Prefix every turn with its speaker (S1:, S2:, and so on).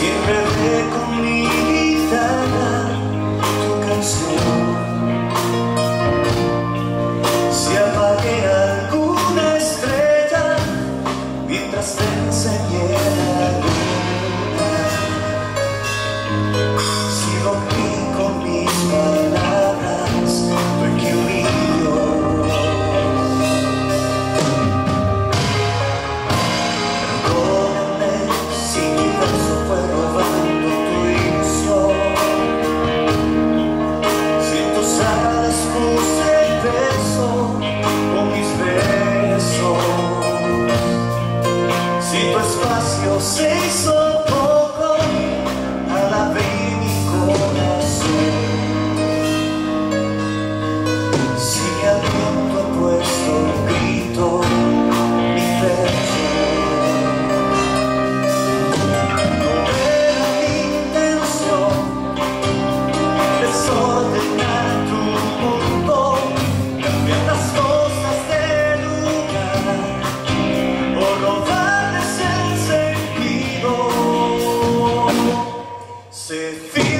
S1: Siempre hablé con mi guitarra tu canción. Si apagué alguna estrella mientras te enseñé la luna. Sigo Y tu espacio se hizo poco al abrir mi corazón. Se fia